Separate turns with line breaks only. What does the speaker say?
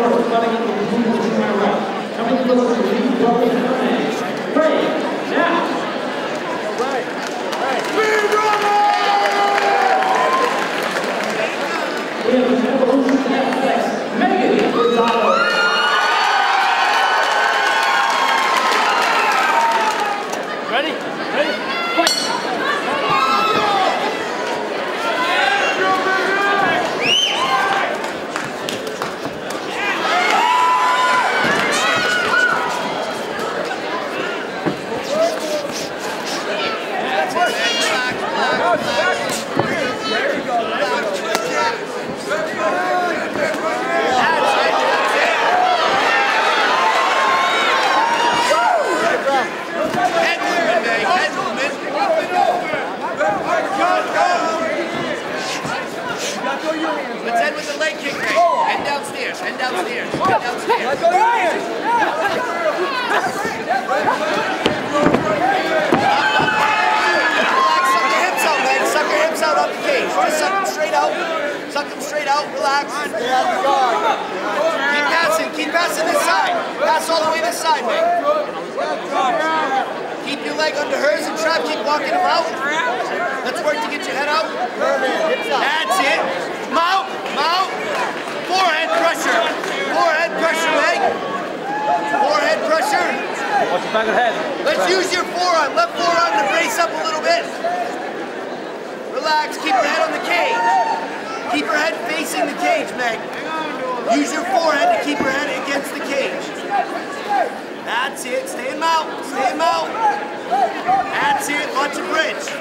North, cutting into the team to my. Coming to the team, Downstairs. Downstairs. End downstairs. Relax, suck your hips out, man. Suck your hips out off the cage. Just suck them straight out. Suck them straight out. Relax. Keep passing. Keep passing this side. Pass all the way this side, man. Keep your leg under hers and try to keep walking him out. Let's work to get your head out. That's it. Mount, mount. Forehead pressure. Forehead pressure, leg. Forehead pressure.
Watch your back of the head.
Let's use your forearm. Left forearm to brace up a little bit. Relax. Keep your head on the cage. Keep your head facing the cage, Meg. Use your forehead to keep your head against the cage. That's it. Stay in mount. Stay in mount. That's it. Watch your bridge.